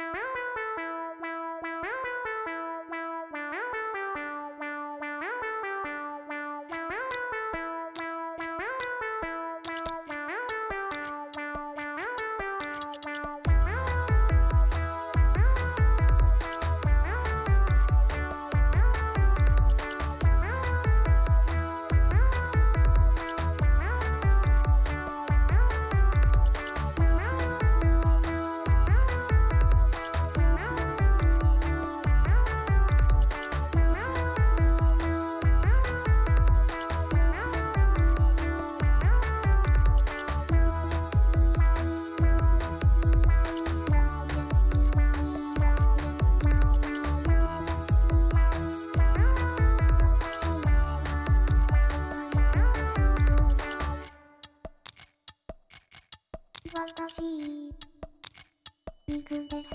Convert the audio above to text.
Wow. 私、肉です。